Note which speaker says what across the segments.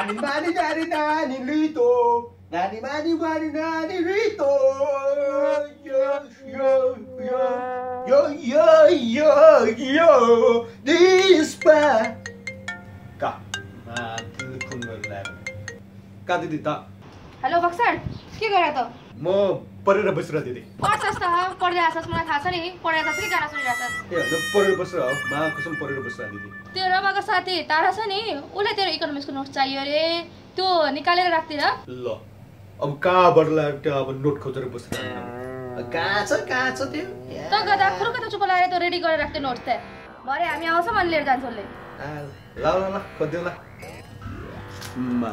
Speaker 1: Nani, mani, nani, nani, rito. Nani, mani, mani, nani, rito. Yo, yo, yo. Yo, yo, yo, yo. Despair. Ka. हाँ दिल खुल गया का दीदी Hello,
Speaker 2: hello boxer के गरे त
Speaker 1: म परेर बसेर दिदी
Speaker 2: पढ्छस् त मलाई थाहा छ नि। कि गाना सुनिरहेछस्?
Speaker 1: ए हजुर परेर बसेर हो। मा कसम दिदी
Speaker 2: त्यो रमाको साथी तारा छ नि उसलाई तेरो इकोनोमिक्सको नोट चाहियो अरे। त्यो निकालेर राख्तिर।
Speaker 1: ल अब कहाँबाट लाग्यो अब नोट खोजेर बसेर कहाँ छ कहाँ छ त्यो?
Speaker 2: त गदा खुरुक त चुप लगाएर रेडी गरेर राख्थ्यो नोट त। भरे हामी आउँछौँ अनि लिएर जान्छ
Speaker 1: ल ल ल खोजिदेऊ ल। मा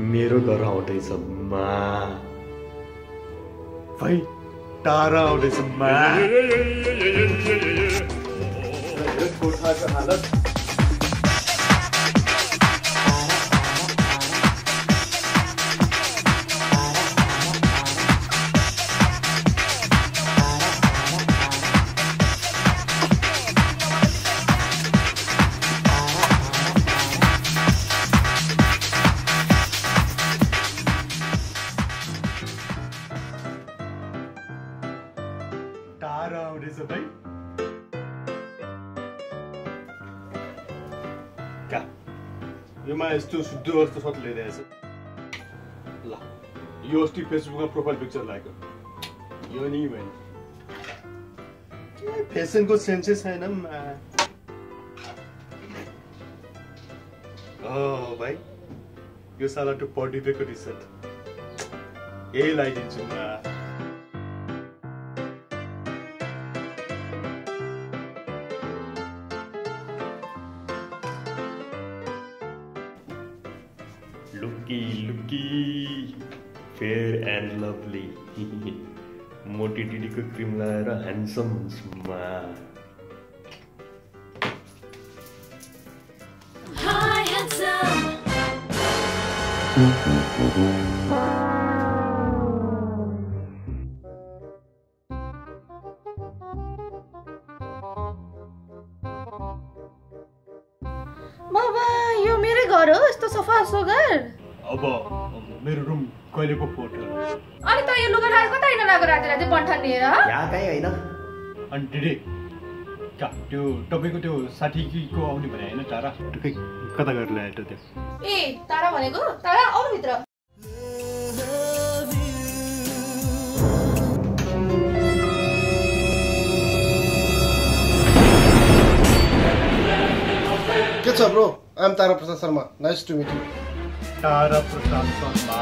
Speaker 3: मेरो घर आउँदैछ मा
Speaker 1: भाइ तारा आउँदैछ मा गोठाको हालत तारा आउँदैछ भाइ का योमा यस्तो शुद्ध अवस्था सत ल्याइरहेछ ल यो अस्ति फेसबुकमा प्रोफाइल पिक्चर लगाएको यो नि भएन फेसनको सेन्सै छैन भाइ यो साला टु पढिदिएको टी सर्ट यही लगाइदिन्छु
Speaker 3: लुकी लुकी फेयर एंड लवली मोटी टीडी को क्रिम लगाएर ह्यान्डसम
Speaker 2: स्मार्ट Bye bye. घर हो यस्तो सफा सोगर
Speaker 1: अब मेरो रुम कहिलेको फोटो
Speaker 2: अनि त यो लुगा लगाएर कता हिँड्न लाग्यो राति राति बन्ठन लिएर?
Speaker 3: यहाँ कहीँ होइन
Speaker 1: अनि दिदी त्यो तपाईँको त्यो साथीको आउने भने होइन तारा कता गरेर ल्यायो त त्यो
Speaker 2: ए तारा भनेको तारा आउनु भित्र
Speaker 4: के छ bro I'm Tara Prasad Sharma nice to meet you
Speaker 1: Tara Prasad Sharma